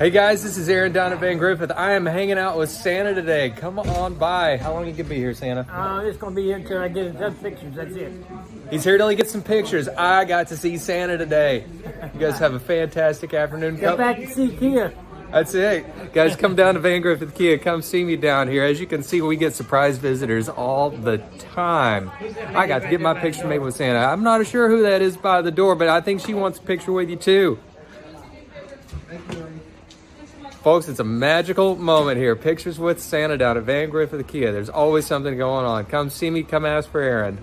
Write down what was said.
Hey guys, this is Aaron down at Van Griffith. I am hanging out with Santa today. Come on by. How long are you gonna be here, Santa? Uh, it's gonna be here until I get enough pictures. That's it. He's here till he gets some pictures. I got to see Santa today. You guys have a fantastic afternoon. Get Come- back and see Kia. That's it. Guys, come down to Van Griffith Kia. Come see me down here. As you can see, we get surprise visitors all the time. I got to get my picture made with Santa. I'm not sure who that is by the door, but I think she wants a picture with you too. Folks, it's a magical moment here. Pictures with Santa down at Van Griffith Kia. There's always something going on. Come see me. Come ask for Aaron.